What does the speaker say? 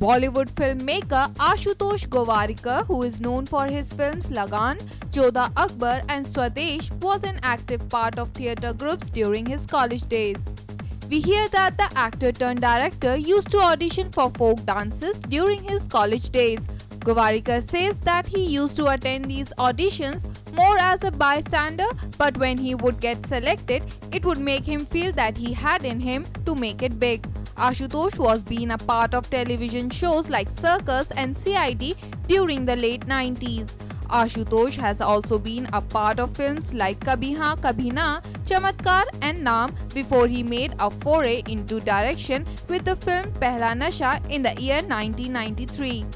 Bollywood filmmaker Ashutosh Gowarikar, who is known for his films Lagaan, Jodha Akbar, and Swadesh, was an active part of theatre groups during his college days. We hear that the actor turned director used to audition for folk dances during his college days. Gowarikar says that he used to attend these auditions more as a bystander, but when he would get selected, it would make him feel that he had in him to make it big. Ashutosh was being a part of television shows like Circus and CID during the late 90s. Ashutosh has also been a part of films like Kabhi Haan Kabhi Na, Chamatkar and Naam before he made a foray into direction with the film Pehla Nasha in the year 1993.